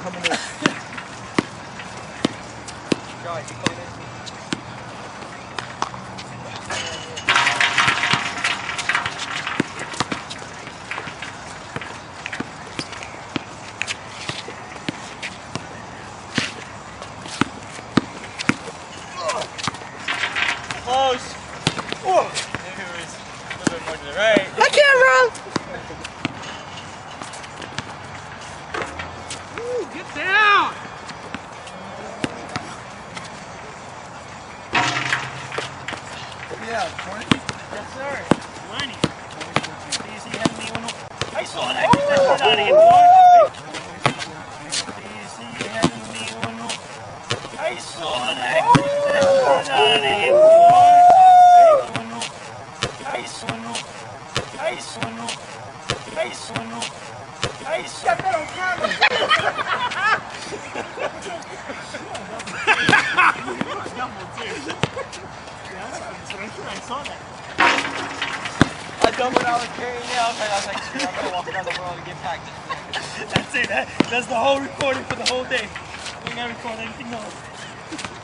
coming in. Guys, you coming in? Close. Whoa. Maybe it was a little bit more to the right. I can't run! Get down. Yeah, 20. Yes, sir. 20. Sí, sí, déjame uno. Ahí sola. Ahí boy. Sí, sí, déjame uno. Ahí sola. Dale, boy. What I was like, I'm gonna walk around the world and get packed. That's it. That, that's the whole recording for the whole day. We're not record anything else.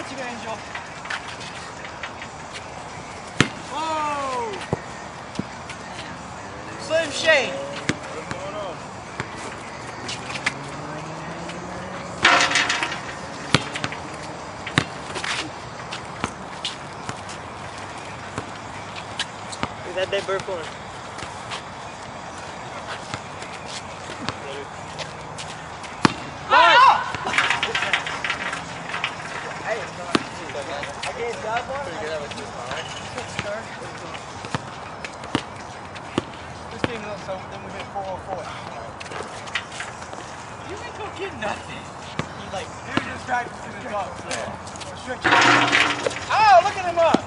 Hands you, Angel. Whoa! Slim on? Is that that bird phone? Hey, Gave God one. This thing so then we hit 404. You ain't gonna get nothing. He like, dude, just practicing to the dog. Restriction. Oh, look at him up.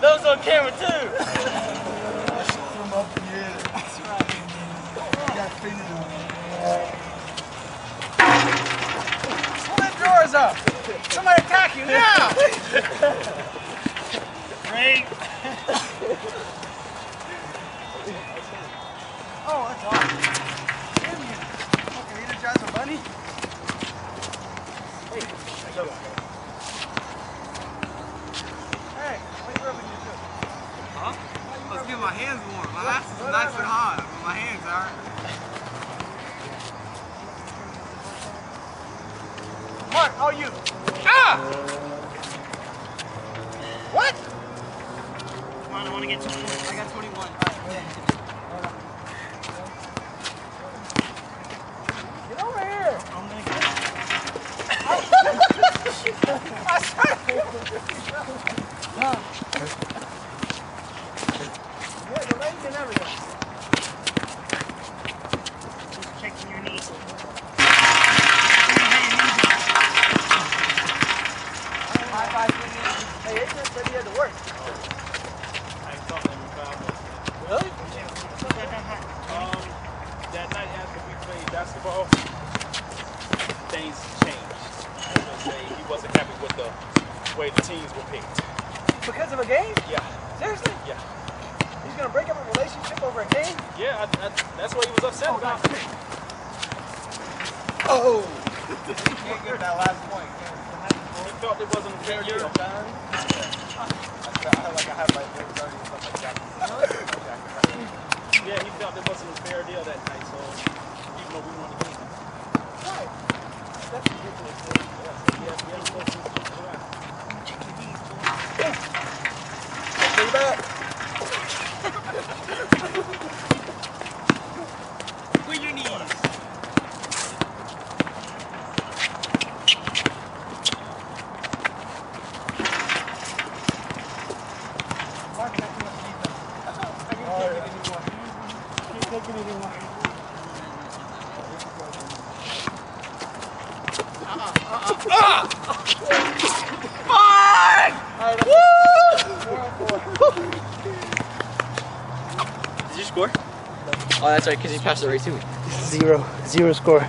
That was on camera too. From up air. That's right. got fingers on Pull them drawers up. Somebody attack you now. Great. oh, that's awesome. Damn you. Just drive some bunny? Hey, You? Ah! What? Come on, I want to get two points. I got 21. Get over here. I'm gonna get Yeah, the legs and everything. just checking your knees. High five to you. Hey, Adrian said he had to work. I thought that we found it. Really? Um, that night after we played basketball, things changed. I was gonna say he wasn't happy with the way the teams were picked. Because of a game? Yeah, Seriously? yeah, He's gonna break up a relationship over a game? yeah. I, I, that's what he was upset oh, about. Oh! you can't get that last point. He felt it wasn't a fair deal. done. I like I have my things already and like that. Yeah, he felt it wasn't a fair deal that night. So even though we won the game, Right. That's ridiculous. yeah, yeah, he was supposed to keep it around. Take it back. Where your knees? Anymore. Did you score? Oh, that's right, because you passed it right to me. Zero. Zero score.